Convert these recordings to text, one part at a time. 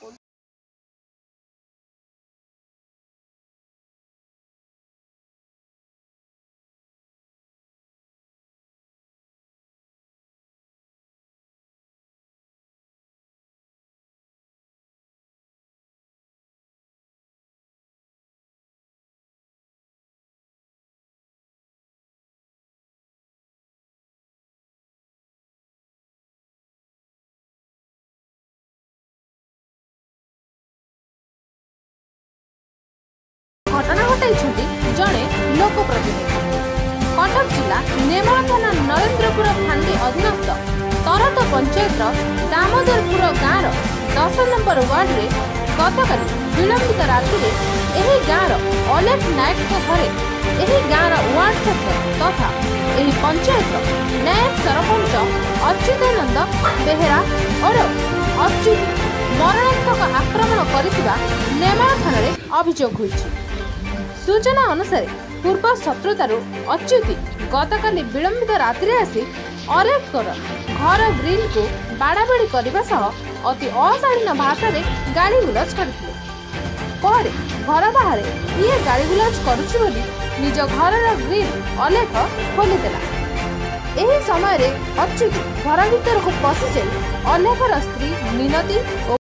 con ଜଣେ ଲୋକପ୍ରତିନିଧି। କଟକ ଜିଲ୍ଲା ନେମାଳ ଥାନା ନରେନ୍ଦ୍ରପୁର ଫାଣ୍ଡି ଅଧୀନସ୍ଥ ତରତ ପଞ୍ଚାୟତର ଦାମୋଦରପୁର ଗାଁର ଦଶ ନମ୍ବର ୱାର୍ଡରେ ଗତକାଲି ବିଳମ୍ବିତ ରାତିରେ ଏହି ଗାଁର ଅଲେଖ ନାୟକଙ୍କ ଘରେ ଏହି ଗାଁର ୱାର୍ଡ ସେକ୍ରେଟାରୀ ତଥା ଏହି ପଞ୍ଚାୟତର ନାୟକ ସରପଞ୍ଚ ଅଚ୍ୟୁତାନନ୍ଦ ବେହେରା ଓରଫ ଅଚ୍ୟୁତ ମରଣାନ୍ତକ ଆକ୍ରମଣ କରିଥିବା ନେମାଳ ଥାନାରେ ଅଭିଯୋଗ ହୋଇଛି। ସୂଚନା ଅନୁସାରେ ପୂର୍ବ ଶତ୍ରୁତାରୁ ଅଚ୍ୟୁତି ଗତକାଲି ବିଳମ୍ବିତ ରାତିରେ ଆସି ଅଲେଖଙ୍କର ଘର ଗ୍ରିଲକୁ ବାଡ଼ାବାଡ଼ି କରିବା ସହ ଅତି ଅଶାଳୀନ ଭାଷାରେ ଗାଳି ଗୁଲଜ କରିଥିଲେ। ପରେ ଘର ବାହାରେ କିଏ ଗାଳି ଗୁଲଜ କରୁଛି ବୋଲି ନିଜ ଘରର ଗ୍ରିଲ ଅଲେଖ ଖୋଲିଦେଲା। ଏହି ସମୟରେ ଅଚ୍ୟୁତ ଘର ଭିତରକୁ ପଶିଯାଇ ଅଲେଖର ସ୍ତ୍ରୀ ମିନତି ଓ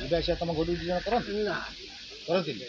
ವಿದೇಶ ತಮ್ಮ ಹುಡುಗಿನ ತರೋದು ತರೋದಿಲ್ಲ